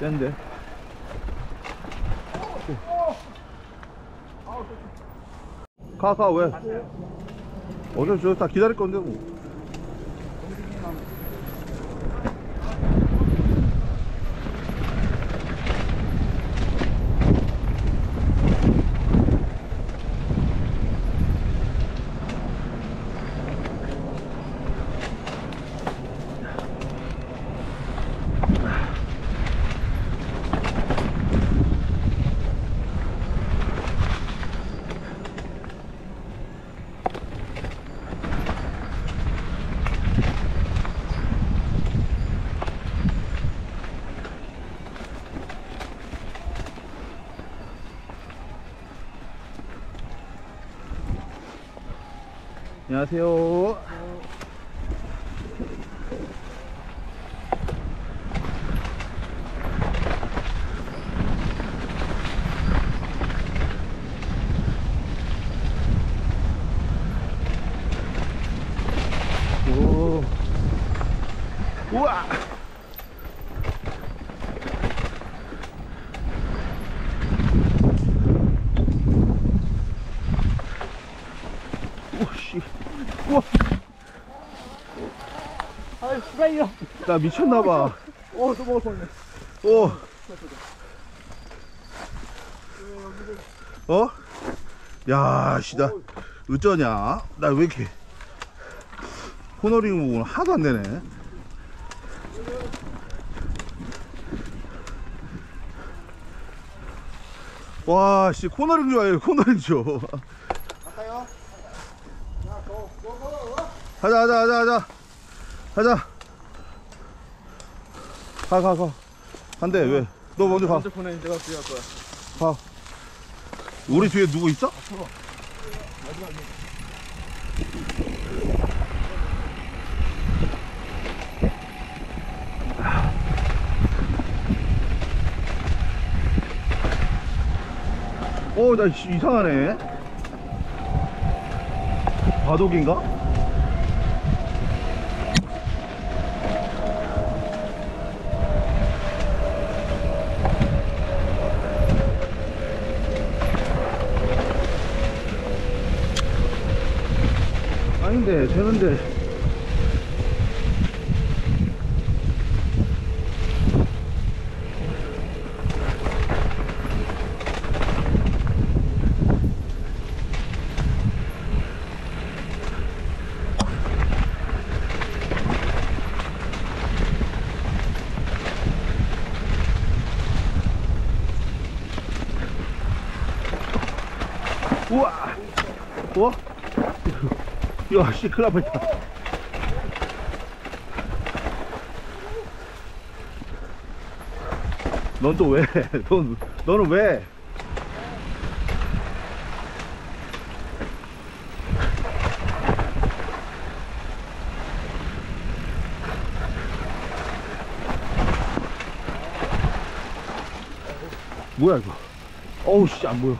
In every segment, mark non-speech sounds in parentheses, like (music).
센데. 가, 가, 왜? 어차피 저다 기다릴 건데, 뭐. 안녕하세요. 오. 우와. 오씨. 우와. 아유, 수라이요. 나 미쳤나봐. 어, 또 먹었네. 오. 어? 야, 씨, 나, 어쩌냐? 나 왜 이렇게, 코너링 부분 하나도 안 되네. 와, 씨, 코너링 좋아해요, 코너링 좋아. 갈까요? 야, 너, 너, 너, 너. 가자, 가자, 가자, 가자. 가자. 가, 가, 가. 간대, 왜? 너 먼저 가. 먼저 보내, 내가 뒤에 갈 거야. 가. 우리 뒤에 누구 있어? 어, 나 씨, 이상하네. 바둑인가? 아닌데, 되는데. 우와! 우와! 야, 씨, 큰일 날 뻔했다. 넌 또 왜? (laughs) 넌, 너는 왜? 뭐야, 이거? 어우, 씨, 안 보여.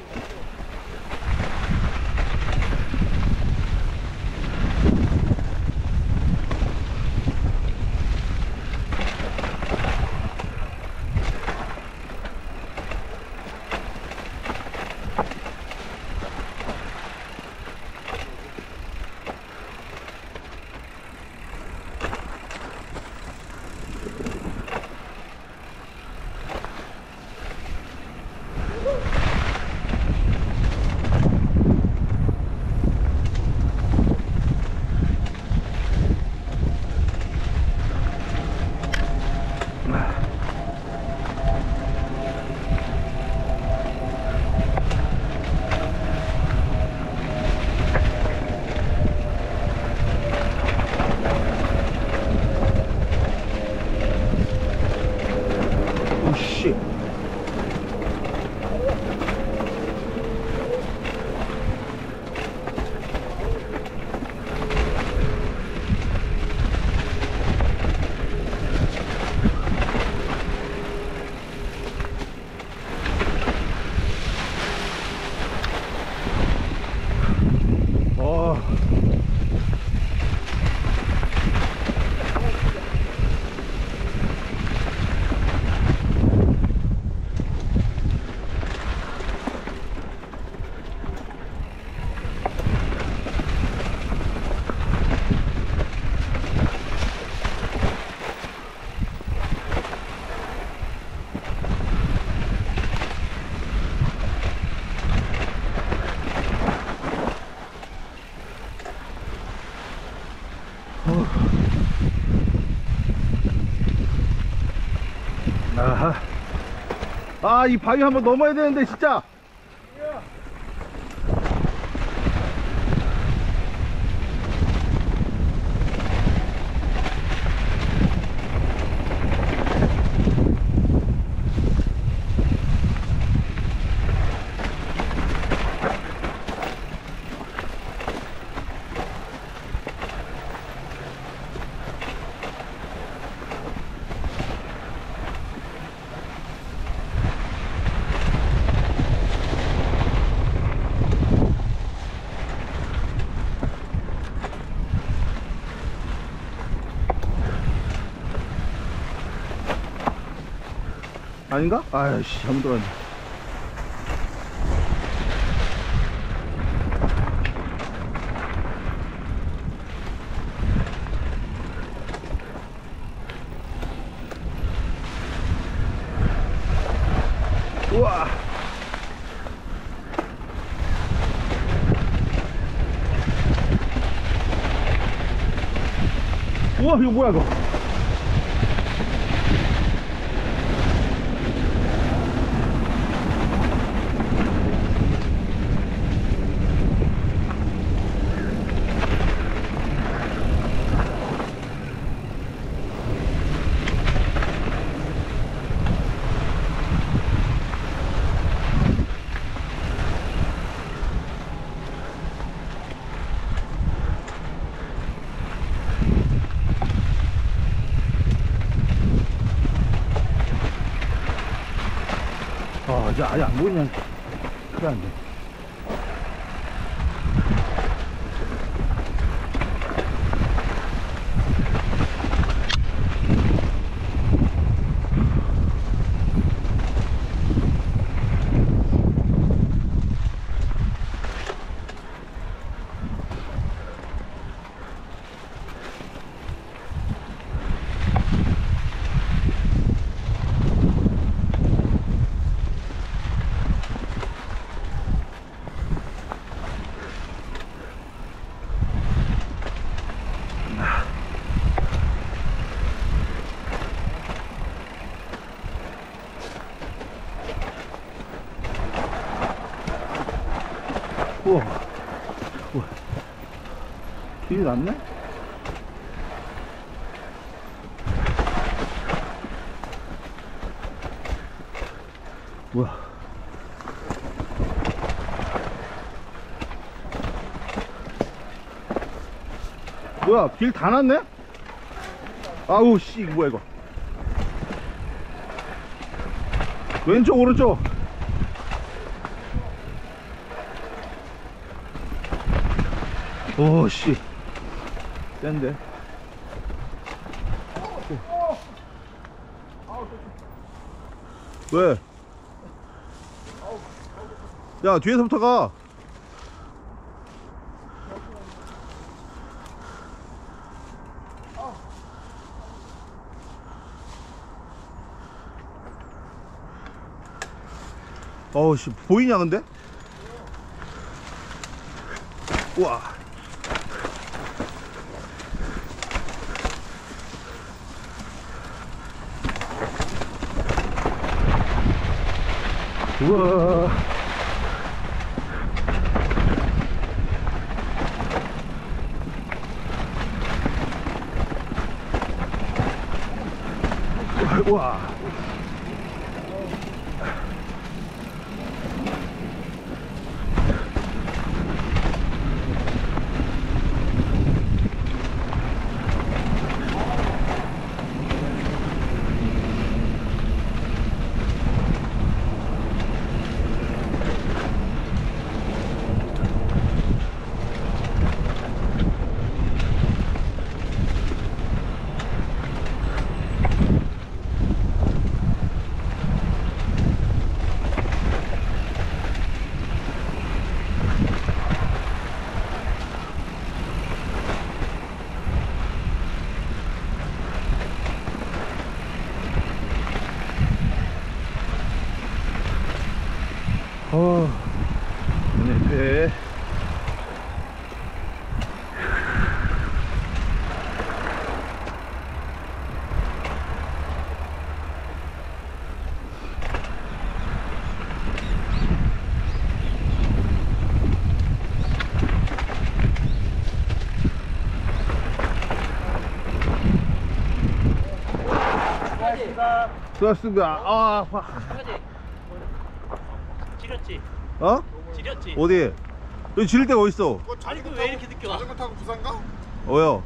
오씨 어. 아하. 아, 이 바위 한번 넘어야 되는데, 진짜. 아닌가? 아이씨, 잘못 들었네. 우와. 우와, 이거 뭐야, 이거. 아, 이제 아예 안 났네? 뭐야. 뭐야, 길다 났네? 아우, 씨, 이거 뭐야, 이거. 왼쪽, 오른쪽. 오, 씨. 센데. 왜? 야, 뒤에서부터 가. 어우, 씨, 보이냐, 근데? 우와. 우와. 우와. 어, 눈에 배. 수고하셨습니다. 아, 아파. 지렸지? 어? 지렸지? 어디? 여기 지를 데가 어딨어? 아니 자전거 그왜 타고- 이렇게 늦게 와? 자전거 타고 부산 가? 어여.